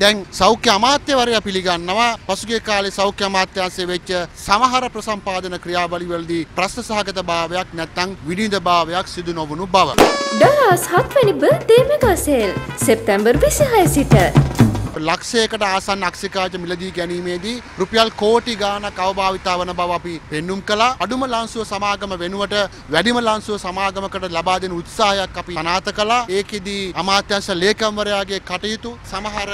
දැන් සෞඛ්‍ය අමාත්‍යවරයා පිළිගන්නවා පසුගිය කාලේ සෞඛ්‍ය අමාත්‍යාංශයේ වෙච්ච සමහර ප්‍රසම්පාදන ක්‍රියාවලිවලදී ප්‍රශ්න සහගත භාවයක් නැත්නම් විනිවිද භාවයක් සිදු නොවුණු බව. ඩලාස් හත්වැනි බර්ත්ඩේ මෙගා සේල් සෙප්තැම්බර් 26 සිට ලක්ෂයකට ආසන්න අක්ෂිකාච මිලදී ගැනීමේදී රුපියල් කෝටි ගාණක් අවභාවිතා වන බව අපි පෙන්눔 කළා. අඩුම ලංසුව සමාගම වෙනුවට වැඩිම ලංසුව සමාගමකට ලබා දෙන උත්සාහයක් අපි අනාත කළා. ඒකෙදී අමාත්‍යංශ ලේකම්වරයාගේ කටයුතු සමහර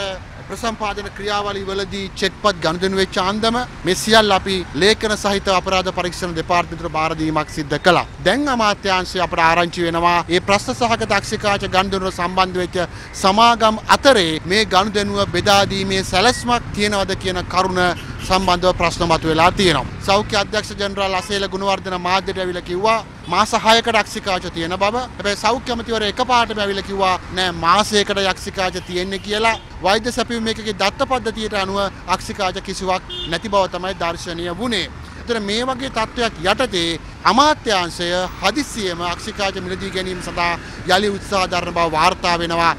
ප්‍රසම්පාදන ක්‍රියාවලි වලදී චෙක්පත් ගනුදෙනු වෙච්ච අන්දම මේ සියල්ල අපි ලේඛන සහිත අපරාධ පරීක්ෂණ දෙපාර්තමේන්තුවට බාර දීමක් සිද්ධ කළා. දැන් අමාත්‍යාංශය අපට ආරංචි වෙනවා මේ ප්‍රශ්න සහගත අක්ෂිකාච ගනුදෙනුවට සම්බන්ධ වෙච්ච සමාගම් අතරේ මේ ගනුදෙනුව බෙදා දීමේ සැලැස්මක් තියෙනවද කියන කරුණ සම්බන්ධව ප්‍රශ්න මතුවෙලා තියෙනවා. සෞඛ්‍ය අධ්‍යක්ෂ ජනරාල් අසේල ගුණවර්ධන මාධ්‍යට ඇවිල්ලා කිව්වා මාස 6කට යක්ෂිකාච තියෙන බව. හැබැයි සෞඛ්‍ය අමාත්‍යවරයා එකපාරටම ඇවිල්ලා කිව්වා නෑ මාසයකට යක්ෂිකාච තියෙන්නේ කියලා. වෛද්‍ය සැපයුම් මේකේ දත්ත පද්ධතියට අනුව අක්ෂිකාච කිසිවක් නැති බව තමයි දර්ශනීය වුණේ. ඒතර මේ වගේ තත්ත්වයක් යටතේ අමාත්‍යාංශය හදිස්සියම අක්ෂිකාච මිලදී ගැනීම සඳහා යලි උත්සාහ දරන බව වාර්තා වෙනවා.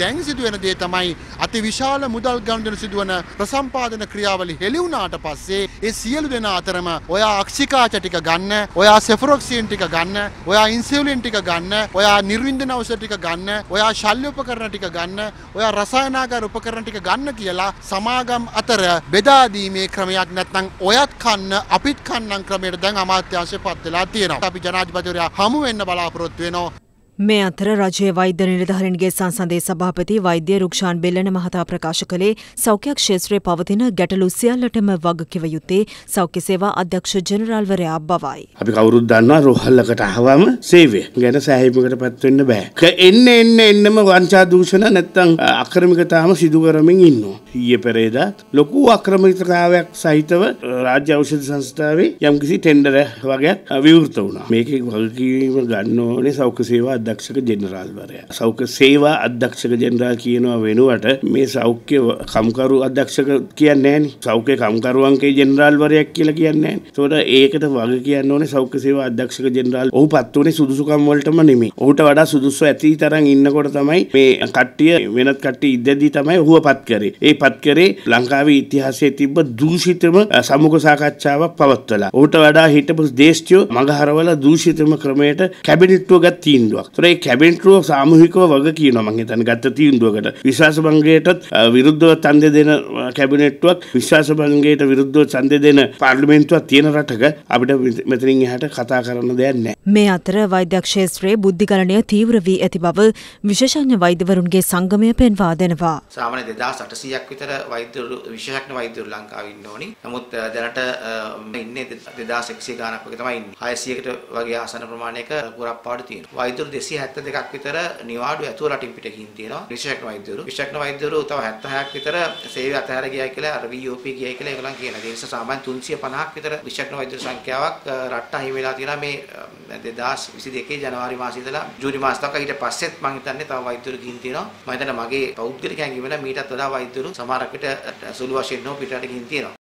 දැන් සිදුවෙන දේ තමයි අති විශාල මුදල් ගනුදෙනු සිදුවන ප්‍රසම්පාදන ක්‍රියාවලි හෙළි වුණාට පස්සේ ඒ සියලු දෙනා අතරම ඔයා අක්ෂිකාච ටික ගන්න, ඔයා සෙෆරොක්සින් ටික ගන්න, ඔයා ඉන්සියුලින් ටික ගන්න, ඔයා නිර්වින්දන ඖෂධ ටික ගන්න, ඔයා ශල්‍ය උපකරණ ටික ගන්න, ඔයා රසායනාගාර උපකරණ ටික ගන්න කියලා සමාගම් අතර බෙදා දීමේ ක්‍රමයක් නැත්නම් ඔයත් කන්න අපිත් කන්නම් ක්‍රමයට දැන් අමාත්‍යාංශය පත් වෙලා තියෙනවා. අපි ජනාධිපතිවරයා හමු වෙන්න බලාපොරොත්තු වෙනවා. මේ අතර රජයේ වෛද්‍ය නිලධාරීන්ගේ සංසන්දේ සභාපති වෛද්‍ය රුක්ෂාන් බෙල්ලන මහතා ප්‍රකාශ කළේ සෞඛ්‍ය ක්ෂේත්‍රයේ පවතින ගැටලු සියල්ලටම වගකිව යුත්තේ සෞඛ්‍ය සේවා අධ්‍යක්ෂ ජෙනරාල්වරයා බවයි. අපි කවුරුත් දන්නවා රෝහල්ලකට ආවම සේවය ගැන සෑහීමකට පත්වෙන්න බෑ. එන්න එන්න එන්නම වංචා දූෂණ නැත්තම් අක්‍රමිකතාවම සිදු කරමින් ඉන්නවා. ඊයේ පෙරේදාත් ලොකු අක්‍රමිකතාවයක් සහිතව රාජ්‍ය ඖෂධ සංස්ථාවේ යම්කිසි ටෙන්ඩර වගේක් විවෘත වුණා. මේකේ වගකීම ගන්න ඕනේ සෞඛ්‍ය සේවා අධ්‍යක්ෂක ජෙනරාල්වරයා. සෞඛ්‍ය සේවා අධ්‍යක්ෂක ජෙනරාල් කියනවා වෙනුවට මේ සෞඛ්‍ය කම්කරු අධ්‍යක්ෂක කියන්නේ නෑනේ. සෞඛ්‍ය කම්කරුවන්ගේ ජෙනරාල්වරයෙක් කියලා කියන්නේ නෑනේ. ඒකට වග කියන්න ඕනේ සෞඛ්‍ය සේවා අධ්‍යක්ෂක ජෙනරාල්. ඔහු පත් වුණේ සුදුසුකම් වලටම නෙමෙයි. ඔහුට වඩා සුදුසු ඇති තරම් ඉන්නකොට තමයි මේ කට්ටිය වෙනත් කට්ටිය ඉද්දදී තමයි ඔහුව පත් කරේ. ඒ පත් කරේ ලංකාවේ ඉතිහාසයේ තිබ්බ දූෂිතම සමුක සාකච්ඡාවක් පවත්වලා. ඔහුට වඩා හිටපු දේශ්‍යෝ මගහරවල දූෂිතම ක්‍රමයට කැබිනට්ටුව ගත් තීන්දුවක්. ඒ කැබිනට්ටුව සාමූහිකව වග කියනවා මං හිතන්නේ ගත්ත තීන්දුවකට. විශ්වාස භංගයටත් විරුද්ධව ඡන්දය දෙන කැබිනට්ටුවක් විශ්වාස භංගයට විරුද්ධව ඡන්දය දෙන පාර්ලිමේන්තුවක් තියෙන රටක අපිට මෙතනින් එහාට කතා කරන්න දෙයක් නැහැ. මේ අතර වෛද්‍ය ක්ෂේත්‍රයේ බුද්ධිගලණය තීව්‍ර වී ඇති බව විශේෂඥ වෛද්‍යවරුන්ගේ සංගමය පෙන්වා දෙනවා. සාමාන්‍ය 2800ක් විතර වෛද්‍යවරු විශේෂඥ වෛද්‍යවරු ලංකාවේ ඉන්න ඕනි. නමුත් දැනට ඉන්නේ 2100 ගාණක් වගේ තමයි ඉන්නේ. 600කට වගේ ආසන ප්‍රමාණයක පුරප්පාඩු තියෙනවා. වෛද්‍යවරු 272ක් විතර නිවාඩු ඇතුව රටින් පිට ගිහින් තියෙනවා. විශේෂඥ වෛද්‍යවරු. විශේෂඥ වෛද්‍යවරු තව 76ක් විතර සේවය අතහැර ගියයි කියලා අර VOP ගියයි කියලා ඒගොල්ලන් කියනවා. ඒ නිසා සාමාන්‍ය 350ක් විතර විශේෂඥ වෛද්‍යවරු සංඛ්‍යාවක් රටට අහිමි වෙලා තියෙනවා මේ 2022 ජනවාරි මාසයේ ඉඳලා ජූනි මාස දක්වා ඊට පස්සෙත් මම හිතන්නේ තව වෛද්‍යවරු ගිහින් තියෙනවා. මම හිතන්නේ මගේ පෞද්ගලිකයන් කියවෙන මීටත් වඩා වෛද්‍යවරු සමහරක් විට සුළු වශයෙන් හෝ පිටරට ගිහින් තියෙනවා.